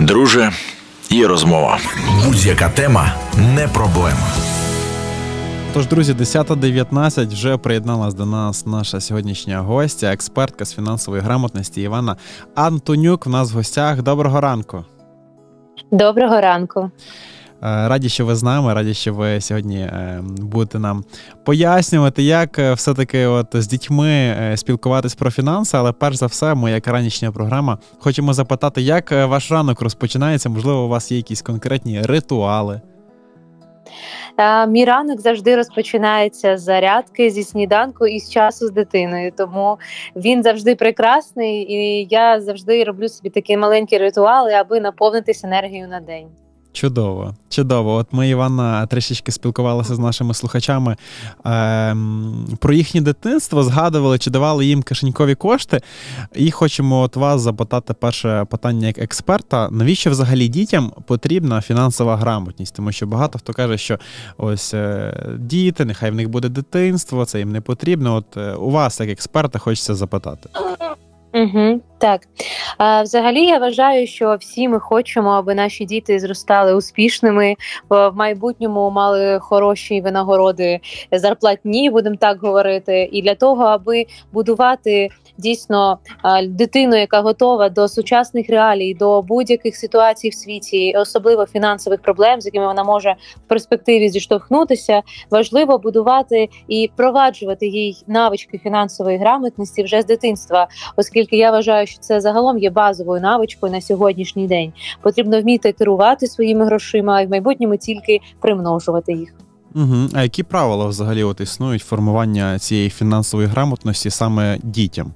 Друже, є розмова. Будь-яка тема не проблема. Тож, друзі, 10.19 вже приєдналась до нас наша сьогоднішня гостя, експертка з фінансової грамотності Івана Антонюк. В нас в гостях. Доброго ранку. Доброго ранку. Е, раді, що ви з нами, раді, що ви сьогодні е, будете нам пояснювати, як е, все-таки от з дітьми спілкуватись про фінанси. Але перш за все, ми, як ранішня програма, хочемо запитати, як ваш ранок розпочинається? Можливо, у вас є якісь конкретні ритуали. Мій ранок завжди розпочинається з зарядки зі сніданку і з часу з дитиною, тому він завжди прекрасний, і я завжди роблю собі такі маленькі ритуали, аби наповнитись енергією на день. Чудово, чудово. От ми, Івана, трішечки спілкувалися з нашими слухачами е, про їхнє дитинство, згадували, чи давали їм кишенькові кошти. І хочемо от вас запитати перше питання як експерта: навіщо взагалі дітям потрібна фінансова грамотність? Тому що багато хто каже, що ось е, діти, нехай в них буде дитинство, це їм не потрібно. От е, у вас, як експерта, хочеться запитати. Угу, Так взагалі я вважаю, що всі ми хочемо, аби наші діти зростали успішними, в майбутньому мали хороші винагороди зарплатні, будемо так говорити, і для того, аби будувати дійсно дитину, яка готова до сучасних реалій, до будь-яких ситуацій в світі, особливо фінансових проблем, з якими вона може в перспективі зіштовхнутися, важливо будувати і впроваджувати їй навички фінансової грамотності вже з дитинства, оскільки я вважаю, що це загалом є базовою навичкою на сьогоднішній день. Потрібно вміти керувати своїми грошима і в майбутньому тільки примножувати їх. Угу. А які правила взагалі от існують формування цієї фінансової грамотності саме дітям?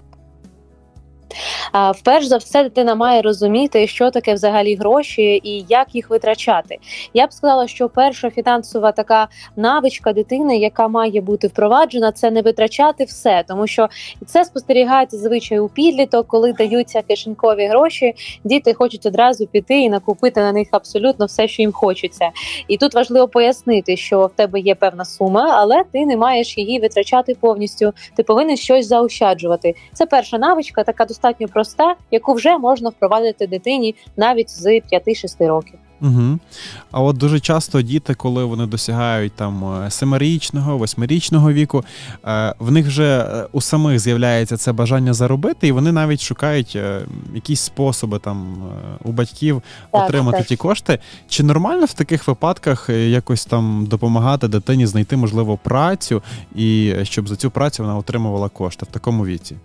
Вперш за все, дитина має розуміти, що таке взагалі гроші і як їх витрачати. Я б сказала, що перша фінансова така навичка дитини, яка має бути впроваджена, це не витрачати все, тому що це спостерігається зазвичай у підліток, коли даються кишенькові гроші. Діти хочуть одразу піти і накупити на них абсолютно все, що їм хочеться. І тут важливо пояснити, що в тебе є певна сума, але ти не маєш її витрачати повністю. Ти повинен щось заощаджувати. Це перша навичка, така достатньо проста, яку вже можна впровадити дитині навіть з 5-6 років. Угу. А от дуже часто діти, коли вони досягають там е, семирічного, восьмирічного віку, е, в них вже е, у самих з'являється це бажання заробити, і вони навіть шукають якісь способи там у батьків так, отримати так. ті кошти. Чи нормально в таких випадках якось там допомагати дитині знайти можливо працю і щоб за цю працю вона отримувала кошти в такому віці?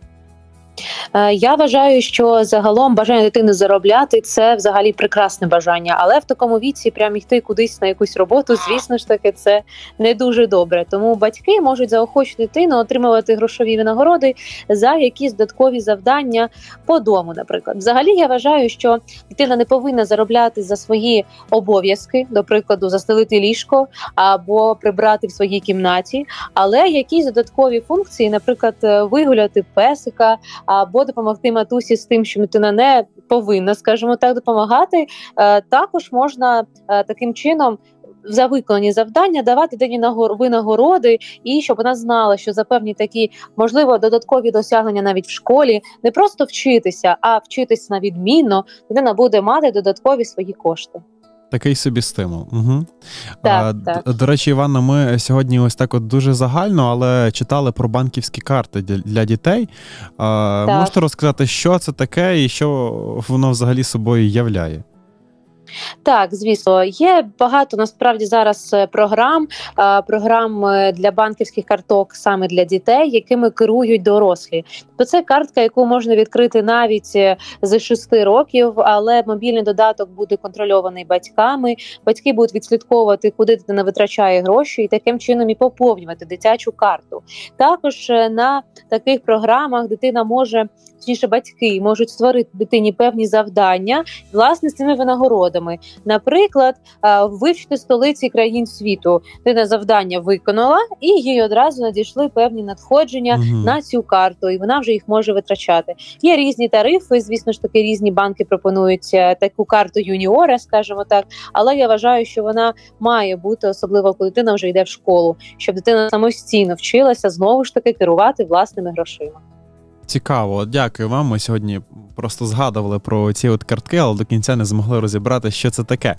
Е, я вважаю, що загалом бажання дитини заробляти це взагалі прекрасне бажання, але в такому віці прям йти кудись на якусь роботу, звісно ж таки, це не дуже добре. Тому батьки можуть заохочити дитину отримувати грошові винагороди за якісь додаткові завдання по дому. Наприклад, взагалі я вважаю, що дитина не повинна заробляти за свої обов'язки, до прикладу, застелити ліжко або прибрати в своїй кімнаті, але якісь додаткові функції, наприклад, вигуляти песика або допомогти матусі з тим, що дитина не повинна, скажімо так, допомагати. Е, також можна е, таким чином. За виконані завдання давати дені винагороди, і щоб вона знала, що за певні такі можливо додаткові досягнення навіть в школі не просто вчитися, а вчитися на відмінно, дитина буде мати додаткові свої кошти. Такий собі стимул. Угу. Так, а, так. До речі, Івана, ми сьогодні ось так от дуже загально, але читали про банківські карти для дітей. А, Можете розказати, що це таке і що воно взагалі собою являє? Так, звісно, є багато насправді зараз е, програм, програм е, для банківських карток саме для дітей, якими керують дорослі. То це картка, яку можна відкрити навіть е, з 6 років, але мобільний додаток буде контрольований батьками. Батьки будуть відслідковувати, куди дитина витрачає гроші, і таким чином і поповнювати дитячу карту. Також на таких програмах дитина може точніше, батьки можуть створити дитині певні завдання власне з цими винагородами. Наприклад, вивчити столиці країн світу, дитина завдання виконала, і їй одразу надійшли певні надходження угу. на цю карту, і вона вже їх може витрачати. Є різні тарифи. Звісно ж таки, різні банки пропонують е, таку карту юніора, скажімо так. Але я вважаю, що вона має бути особливо, коли дитина вже йде в школу, щоб дитина самостійно вчилася знову ж таки керувати власними грошима. Цікаво, дякую вам. Ми сьогодні просто згадували про ці от картки, але до кінця не змогли розібрати, що це таке.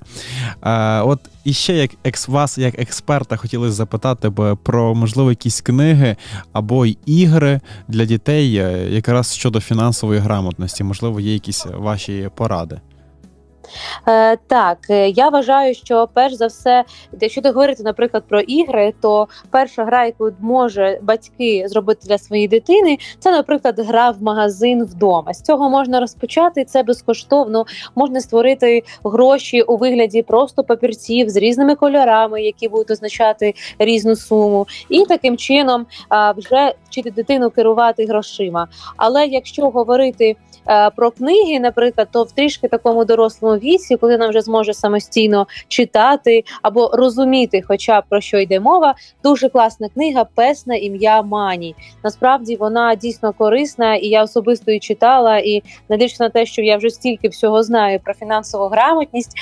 Е, От ще як екс вас, як експерта, хотіли запитати б про можливо якісь книги або й ігри для дітей, е, якраз щодо фінансової грамотності. Можливо, є якісь ваші поради. Е, Так, е, я вважаю, що перш за все, якщо ти говорити, наприклад, про ігри, то перша гра, яку може батьки зробити для своєї дитини, це, наприклад, гра в магазин вдома. З цього можна розпочати це безкоштовно. Можна створити гроші у вигляді просто папірців з різними кольорами, які будуть означати різну суму, і таким чином вже вчити дитину керувати грошима. Але якщо говорити е, про книги, наприклад, то в трішки такому дорослому віці, коли вона вже зможе самостійно читати або розуміти, хоча б про що йде мова. Дуже класна книга Песна ім'я Мані. Насправді вона дійсно корисна, і я особисто її читала. І не на те, що я вже стільки всього знаю про фінансову грамотність,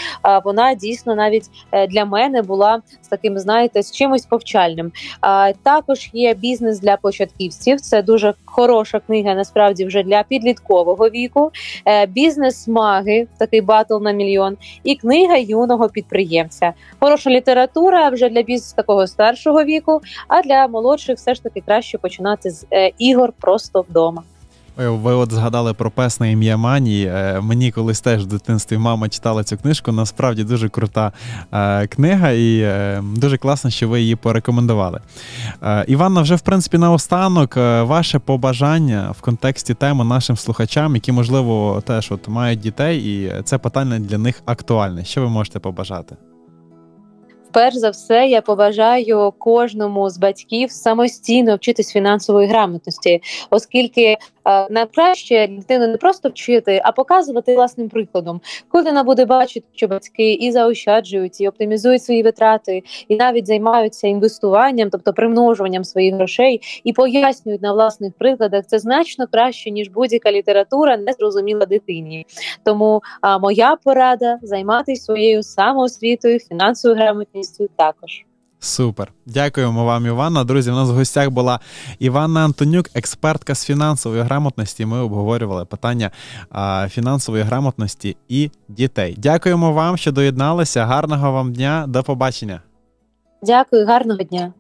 вона дійсно навіть е, для мене була з таким, знаєте, з чимось повчальним. Також є бізнес для початківців. Це дуже хороша книга, насправді вже для підліткового віку. Е, бізнес маги, такий батл на мільйон, і книга юного підприємця. Хороша література вже для бізнесу такого старшого віку, а для молодших все ж таки краще починати з е, ігор просто вдома. Ви от згадали про песне ім'я Мані. Е, мені колись теж в дитинстві мама читала цю книжку. Насправді дуже крута е, книга, і е, дуже класно, що ви її порекомендували. Іванна, вже в принципі наостанок ваше побажання в контексті теми нашим слухачам, які, можливо, теж от мають дітей, і це питання для них актуальне. Що ви можете побажати? перш за все, я побажаю кожному з батьків самостійно вчитись фінансової грамотності, оскільки найкраще дитину не просто вчити, а показувати власним прикладом. Коли вона буде бачити, що батьки і заощаджують, і оптимізують свої витрати, і навіть займаються інвестуванням, тобто примножуванням своїх грошей, і пояснюють на власних прикладах, це значно краще ніж будь-яка література не зрозуміла дитині. Тому а, моя порада займатися своєю самоосвітою, фінансовою грамотністю також. Супер. Дякуємо вам, Івана. Друзі, у нас в гостях була Івана Антонюк, експертка з фінансової грамотності. Ми обговорювали питання фінансової грамотності і дітей. Дякуємо вам, що доєдналися. Гарного вам дня. До побачення. Дякую, гарного дня.